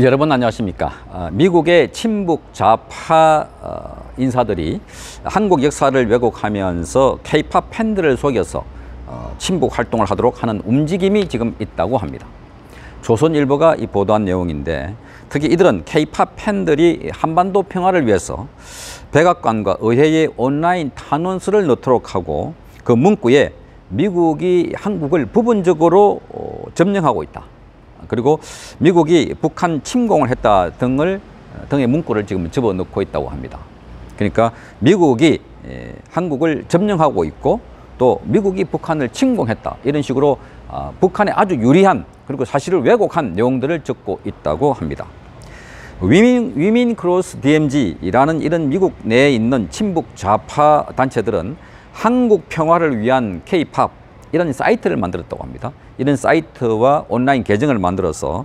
여러분 안녕하십니까. 아, 미국의 친북 좌파 어, 인사들이 한국 역사를 왜곡하면서 케이팝 팬들을 속여서 어, 친북 활동을 하도록 하는 움직임이 지금 있다고 합니다. 조선일보가 이 보도한 내용인데 특히 이들은 케이팝 팬들이 한반도 평화를 위해서 백악관과 의회의 온라인 탄원서를 넣도록 하고 그 문구에 미국이 한국을 부분적으로 어, 점령하고 있다. 그리고 미국이 북한 침공을 했다 등을 등의 문구를 지금 집어넣고 있다고 합니다. 그러니까 미국이 에, 한국을 점령하고 있고 또 미국이 북한을 침공했다 이런 식으로 아, 북한에 아주 유리한 그리고 사실을 왜곡한 내용들을 적고 있다고 합니다. 위민, 위민 크로스 DMZ라는 이런 미국 내에 있는 친북 좌파 단체들은 한국 평화를 위한 K-팝 이런 사이트를 만들었다고 합니다. 이런 사이트와 온라인 계정을 만들어서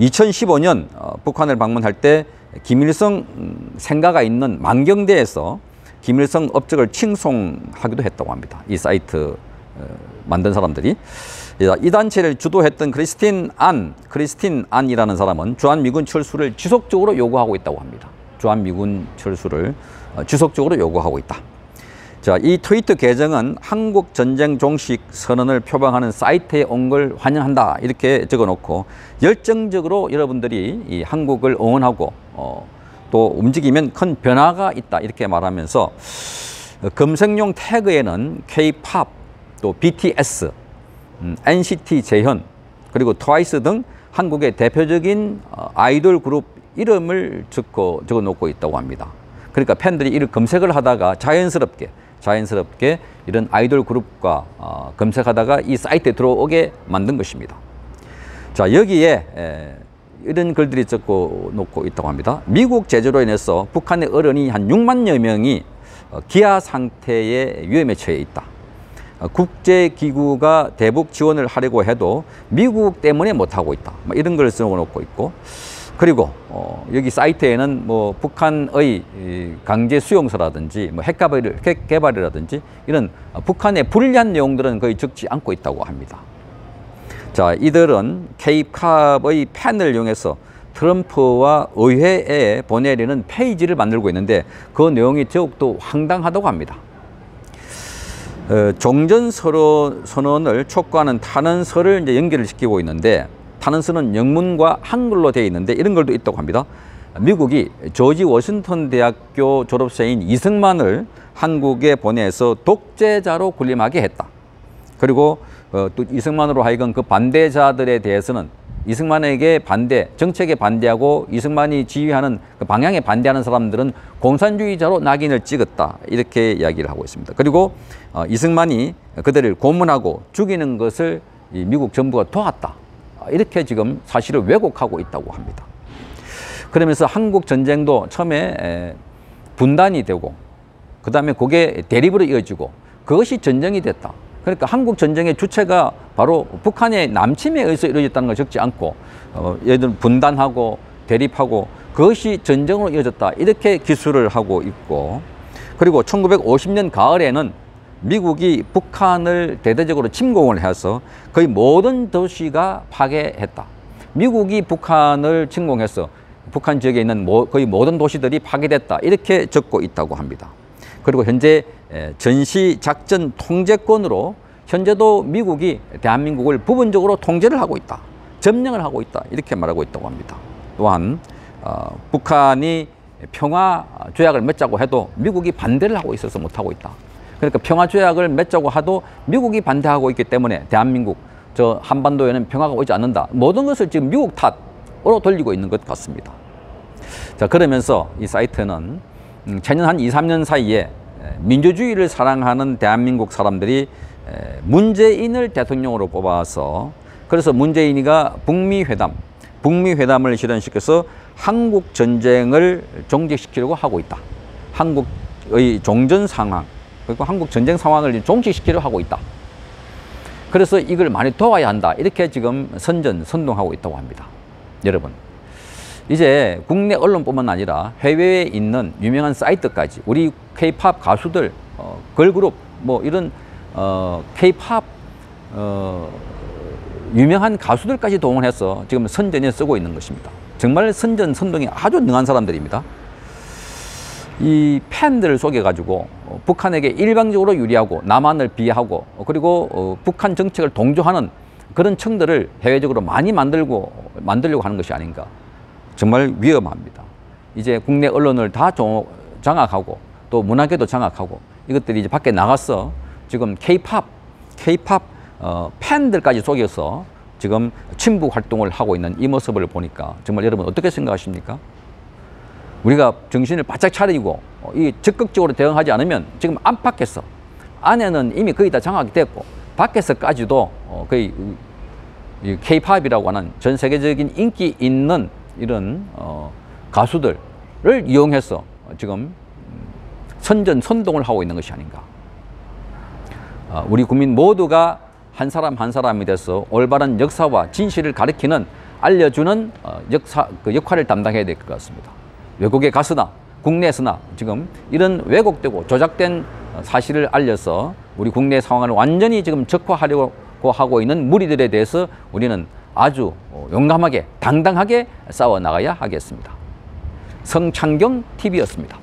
2015년 어, 북한을 방문할 때 김일성 음, 생가가 있는 만경대에서 김일성 업적을 칭송하기도 했다고 합니다. 이 사이트 어, 만든 사람들이 이 단체를 주도했던 크리스틴 안, 크리스틴 안이라는 사람은 주한미군 철수를 지속적으로 요구하고 있다고 합니다. 주한미군 철수를 어, 지속적으로 요구하고 있다. 자, 이 트위터 계정은 한국 전쟁 종식 선언을 표방하는 사이트에 온 걸 환영한다. 이렇게 적어 놓고 열정적으로 여러분들이 이 한국을 응원하고 어, 또 움직이면 큰 변화가 있다. 이렇게 말하면서 검색용 태그에는 K-팝, 또 BTS, 음, NCT 재현, 그리고 트와이스 등 한국의 대표적인 어, 아이돌 그룹 이름을 적어 놓고 있다고 합니다. 그러니까 팬들이 이를 검색을 하다가 자연스럽게 자연스럽게 이런 아이돌 그룹과 어, 검색하다가 이 사이트에 들어오게 만든 것입니다. 자 여기에 에, 이런 글들이 적고 놓고 있다고 합니다. 미국 제재로 인해서 북한의 어른이 한 6만여 명이 어, 기아 상태의 위험에 처해 있다. 어, 국제기구가 대북 지원을 하려고 해도 미국 때문에 못하고 있다. 뭐 이런 걸 써놓고 있고 그리고 어, 여기 사이트에는 뭐 북한의 강제 수용소라든지 뭐 핵개발, 핵개발이라든지 이런 북한의 불리한 내용들은 거의 적지 않고 있다고 합니다. 자, 이들은 케이팝의 팬을 이용해서 트럼프와 의회에 보내려는 페이지를 만들고 있는데 그 내용이 더욱더 황당하다고 합니다. 어, 종전 선언을 촉구하는 탄원서를 이제 연결을 시키고 있는데 탄원서는 영문과 한글로 되어 있는데 이런 걸도 있다고 합니다. 미국이 조지 워싱턴 대학교 졸업생인 이승만을 한국에 보내서 독재자로 군림하게 했다. 그리고 어, 또 이승만으로 하여금 그 반대자들에 대해서는 이승만에게 반대, 정책에 반대하고 이승만이 지휘하는 그 방향에 반대하는 사람들은 공산주의자로 낙인을 찍었다. 이렇게 이야기를 하고 있습니다. 그리고 어, 이승만이 그들을 고문하고 죽이는 것을 미국 정부가 도왔다. 이렇게 지금 사실을 왜곡하고 있다고 합니다. 그러면서 한국 전쟁도 처음에 분단이 되고 그 다음에 그게 대립으로 이어지고 그것이 전쟁이 됐다. 그러니까 한국 전쟁의 주체가 바로 북한의 남침에 의해서 이루어졌다는 걸 적지 않고 어, 들어 분단하고 대립하고 그것이 전쟁으로 이어졌다. 이렇게 기술을 하고 있고 그리고 1950년 가을에는 미국이 북한을 대대적으로 침공을 해서 거의 모든 도시가 파괴했다. 미국이 북한을 침공해서 북한 지역에 있는 거의 모든 도시들이 파괴됐다. 이렇게 적고 있다고 합니다. 그리고 현재 전시 작전 통제권으로 현재도 미국이 대한민국을 부분적으로 통제를 하고 있다. 점령을 하고 있다. 이렇게 말하고 있다고 합니다. 또한 어, 북한이 평화 조약을 맺자고 해도 미국이 반대를 하고 있어서 못하고 있다. 그러니까 평화조약을 맺자고 하도 미국이 반대하고 있기 때문에 대한민국 저 한반도에는 평화가 오지 않는다. 모든 것을 지금 미국 탓으로 돌리고 있는 것 같습니다. 자 그러면서 이 사이트는 음, 최년 한 2, 3년 사이에 민주주의를 사랑하는 대한민국 사람들이 문재인을 대통령으로 뽑아서 그래서 문재인이가 북미 회담, 북미 회담을 실현시켜서 한국 전쟁을 종식시키려고 하고 있다. 한국의 종전 상황, 그리고 한국 전쟁 상황을 종식시키려 하고 있다. 그래서 이걸 많이 도와야 한다. 이렇게 지금 선전, 선동하고 있다고 합니다. 여러분. 이제 국내 언론뿐만 아니라 해외에 있는 유명한 사이트까지 우리 케이팝 가수들, 어, 걸그룹, 뭐 이런 어, 케이팝 어, 유명한 가수들까지 동원해서 지금 선전에 쓰고 있는 것입니다. 정말 선전 선동에 아주 능한 사람들입니다. 이 팬들을 속여가지고 어, 북한에게 일방적으로 유리하고 남한을 비하하고 어, 그리고 어, 북한 정책을 동조하는 그런 청들을 해외적으로 많이 만들고 만들려고 하는 것이 아닌가. 정말 위험합니다. 이제 국내 언론을 다 조- 장악하고 또 문화계도 장악하고 이것들이 이제 밖에 나가서 지금 K-팝, K-팝 어, 팬들까지 속여서 지금 친북 활동을 하고 있는 이 모습을 보니까 정말 여러분 어떻게 생각하십니까? 우리가 정신을 바짝 차리고 어, 이 적극적으로 대응하지 않으면 지금 안팎에서 안에는 이미 거의 다 장악이 됐고 밖에서까지도 어, 거의 이 K-팝이라고 하는 전 세계적인 인기 있는 이런 어, 가수들을 이용해서 지금 음, 선전 선동을 하고 있는 것이 아닌가. 어, 우리 국민 모두가 한 사람 한 사람이 돼서 올바른 역사와 진실을 가리키는 알려주는 어, 역사 그 역할을 담당해야 될 것 같습니다. 외국에 가서나 국내에서나 지금 이런 왜곡되고 조작된 어, 사실을 알려서 우리 국내 상황을 완전히 지금 적화하려고 하고 있는 무리들에 대해서 우리는 아주 어, 용감하게 당당하게 싸워 나가야 하겠습니다. 성창경 TV였습니다.